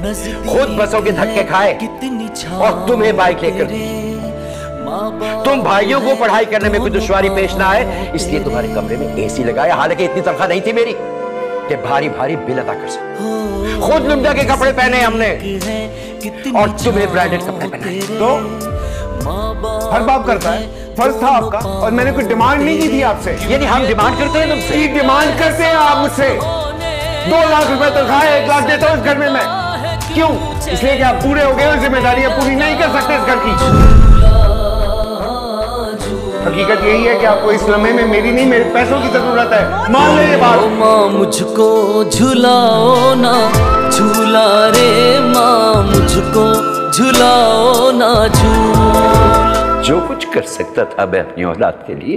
खुद बसों के धक्के खाए और तुम्हें बाइक लेकर तुम भाइयों को पढ़ाई करने में कोई दुश्वारी पेश ना आए इसलिए तुम्हारे कमरे में एसी लगाया हालाँकि इतनी तनख्वाह नहीं थी मेरी कि भारी भारी बिल अदा कर सके। खुद लुंडा के कपड़े पहने हमने और तुम्हें ब्रांडेड कपड़े पहने। तो हर बाप करता है फ़र्ज़ था आपका और मैंने कोई डिमांड नहीं की थी आपसे। यानी हम डिमांड करते हैं तुमसे। डिमांड करते हैं आप मुझसे। दो लाख रुपए तनख्वाह एक लाख देता हूँ इस घर में मैं। क्यों? इसलिए कि आप पूरे हो गए और जिम्मेदारियाँ पूरी नहीं कर सकते इस घर की। हकीकत यही है कि आपको इस लम्हे में मेरी नहीं मेरे पैसों की ज़रूरत है। मान ले ये बात। माँ मुझको झुलाओ ना झूला रे माँ मुझको झुलाओ ना झूला। जो कुछ कर सकता था मैं अपनी औलाद के लिए